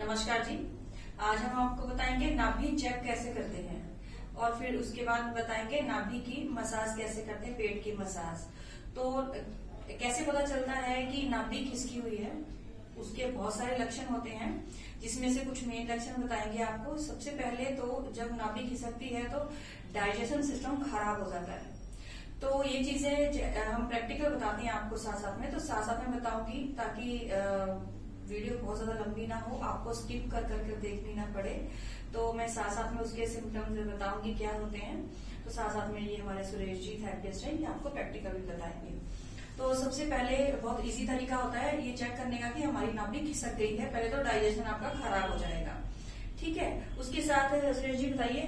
नमस्कार जी। आज हम आपको बताएँगे नाभि चेक कैसे करते हैं और फिर उसके बाद बताएँगे नाभि की मसाज कैसे करते हैं, पेट की मसाज। तो कैसे पता चलता है कि नाभि खिसकी हुई है? उसके बहुत सारे लक्षण होते हैं, जिसमें से कुछ मेन लक्षण बताएँगे आपको। सबसे पहले तो जब नाभि खिसकती है तो डाइजेशन सिस्टम खराब हो जाता है। तो ये चीज़ें हम प्रैक्टिकल बताते हैं आपको साथ साथ में। तो साथ साथ में बताऊँगी ताकि वीडियो बहुत ज़्यादा लंबी ना हो, आपको स्किप कर कर करके देखनी ना पड़े। तो मैं साथ साथ में उसके सिम्टम्स बताऊँगी क्या होते हैं। तो साथ साथ में ये हमारे सुरेश जी थेरेपिस्ट है, ये आपको प्रैक्टिकल भी बताएँगे। तो सबसे पहले बहुत इजी तरीका होता है ये चेक करने का कि हमारी नाभि खिसक गई है, पहले तो डाइजेशन आपका खराब हो जाएगा। ठीक है? उसके साथ, सुरेश जी बताइए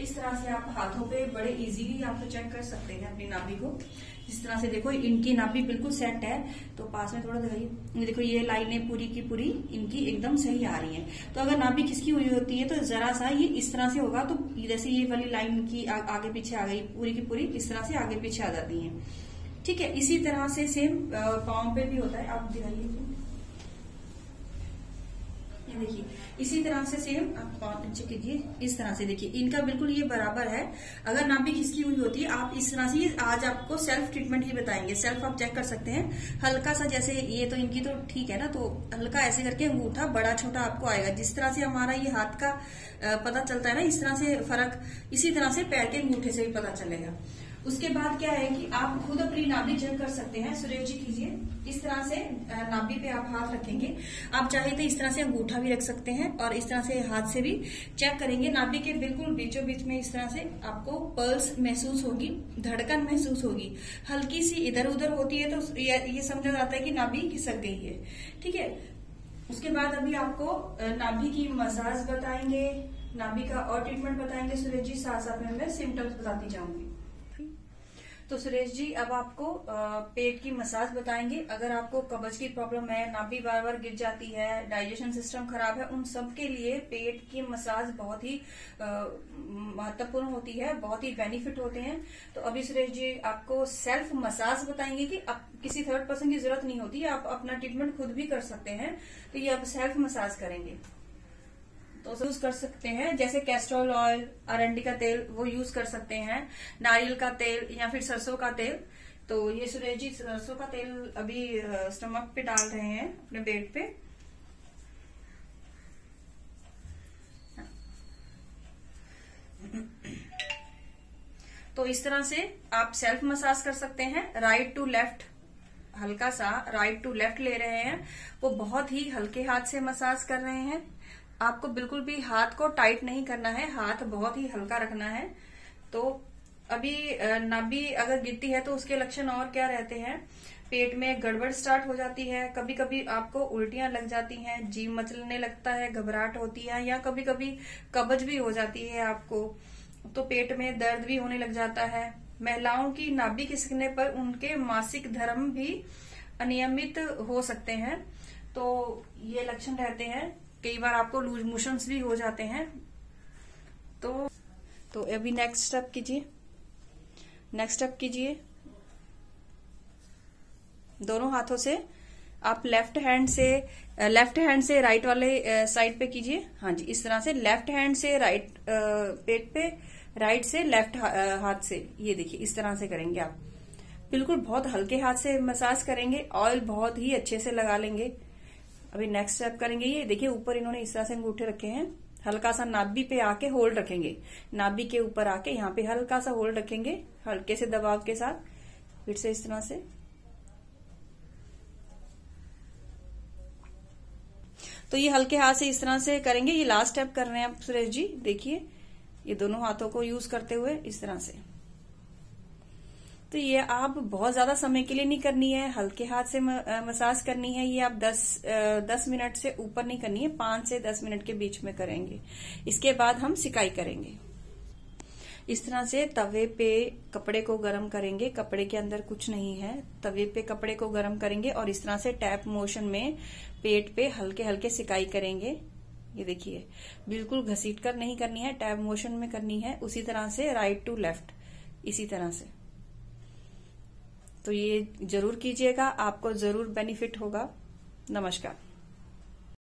इस तरह से आप हाथों पे बड़े इजीली आप तो चेक कर सकते हैं अपनी नाभि को। जिस तरह से देखो इनकी नाभि बिल्कुल सेट है तो पास में थोड़ा दिखाइए देखो ये लाइनें पूरी की पूरी इनकी एकदम सही आ रही हैं। तो अगर नाभि किसकी हुई होती है तो जरा सा ये इस तरह से होगा तो जैसे ये वाली लाइन की आ, आगे पीछे आ गई पूरी की पूरी इस तरह से आगे पीछे आ जाती है। ठीक है इसी तरह से सेम पाँव पे भी होता है। आप दिखाइए। ये देखिए, इसी तरह से सेम आप पाँव नीचे कीजिए, इस तरह से देखिए, इनका बिल्कुल ये बराबर है। अगर नाभि खिसकी हुई होती है आप इस तरह से आज आपको सेल्फ ट्रीटमेंट ही बताएँगे सेल्फ आप चेक कर सकते हैं। हल्का सा जैसे ये तो इनकी तो ठीक है ना तो हल्का ऐसे करके अंगूठा बड़ा छोटा आपको आएगा। जिस तरह से हमारा ये हाथ का पता चलता है ना, इस तरह से फ़र्क, इसी तरह से पैर के अंगूठे से भी पता चलेगा। उसके बाद क्या है कि आप खुद अपनी नाभि चेक कर सकते हैं। सुरेश जी, कीजिए। इस तरह से नाभि पे आप हाथ रखेंगे। आप चाहे तो इस तरह से अंगूठा भी रख सकते हैं और इस तरह से हाथ से भी चेक करेंगे। नाभि के बिल्कुल बीचों बीच में इस तरह से आपको पल्स महसूस होगी, धड़कन महसूस होगी। हल्की सी इधर उधर होती है तो ये समझा जाता है कि नाभि खिसक गई है। ठीक है? उसके बाद अभी आपको नाभि की मसाज बताएँगे। नाभि का और ट्रीटमेंट बताएँगे। सुरेश जी साथ साथ में मैं सिम्टम्स बताती जाऊँगी। तो सुरेश जी, अब आपको पेट की मसाज बताएँगे। अगर आपको कब्ज की प्रॉब्लम है, नाभि बार बार गिर जाती है डाइजेशन सिस्टम खराब है, उन सब के लिए पेट की मसाज बहुत ही महत्वपूर्ण होती है, बहुत ही बेनिफिट होते हैं। तो अभी सुरेश जी, आपको सेल्फ मसाज बताएँगे कि अब किसी थर्ड पर्सन की ज़रूरत नहीं होती, आप अपना ट्रीटमेंट खुद भी कर सकते हैं। तो ये आप सेल्फ मसाज करेंगे। तो यूज़ कर सकते हैं। जैसे कैस्ट्रोल ऑयल अरंडी का तेल, वो यूज़ कर सकते हैं। नारियल का तेल या फिर सरसों का तेल। तो ये सुरेश जी, सरसों का तेल अभी स्टमक पे डाल रहे हैं, अपने पेट पे। तो इस तरह से आप सेल्फ मसाज कर सकते हैं। राइट टू लेफ़्ट हल्का सा राइट टू लेफ़्ट ले रहे हैं। वो बहुत ही हल्के हाथ से मसाज कर रहे हैं। आपको बिल्कुल भी हाथ को टाइट नहीं करना है, हाथ बहुत ही हल्का रखना है। तो अभी नाभि अगर गिरती है तो उसके लक्षण और क्या रहते हैं? पेट में गड़बड़ स्टार्ट हो जाती है कभी कभी आपको उल्टियाँ लग जाती हैं जीव मचलने लगता है, घबराहट होती है, या कभी कभी कब्ज भी हो जाती है आपको तो पेट में दर्द भी होने लग जाता है। महिलाओं की नाभि खिसकने पर उनके मासिक धर्म भी अनियमित हो सकते हैं। तो ये लक्षण रहते हैं। कई बार आपको लूज मोशंस भी हो जाते हैं। तो तो अभी नेक्स्ट स्टेप कीजिए। नेक्स्ट स्टेप कीजिए। दोनों हाथों से आप लेफ़्ट हैंड से लेफ़्ट हैंड से राइट वाले साइड पे कीजिए। हाँ जी, इस तरह से लेफ़्ट हैंड से राइट पेट पे राइट से लेफ़्ट हाथ से। ये देखिए, इस तरह से करेंगे आप। बिल्कुल बहुत हल्के हाथ से मसाज करेंगे ऑयल बहुत ही अच्छे से लगा लेंगे। अभी नेक्स्ट स्टेप करेंगे ये। देखिए, ऊपर इन्होंने इस तरह से अंगूठे रखे हैं। हल्का सा नाभि पे आके होल्ड रखेंगे। नाभि के ऊपर आके यहाँ पे हल्का सा होल्ड रखेंगे, हल्के से दबाव के साथ। फिर से इस तरह से। तो ये हल्के हाथ से इस तरह से करेंगे। ये लास्ट स्टेप कर रहे हैं आप सुरेश जी। देखिए, ये दोनों हाथों को यूज़ करते हुए इस तरह से। तो ये आप बहुत ज़्यादा समय के लिए नहीं करनी है। हल्के हाथ से मसाज करनी है। ये आप 10 10 मिनट से ऊपर नहीं करनी है। पाँच से 10 मिनट के बीच में करेंगे। इसके बाद हम सिकाई करेंगे। इस तरह से तवे पे कपड़े को गर्म करेंगे। कपड़े के अंदर कुछ नहीं है। तवे पे कपड़े को गर्म करेंगे और इस तरह से टैप मोशन में पेट पे हल्के हल्के सिकाई करेंगे। ये देखिए, बिल्कुल घसीट कर नहीं करनी है। टैप मोशन में करनी है। उसी तरह से राइट टू लेफ़्ट। इसी तरह से। तो ये ज़रूर कीजिएगा आपको ज़रूर बेनिफिट होगा। नमस्कार।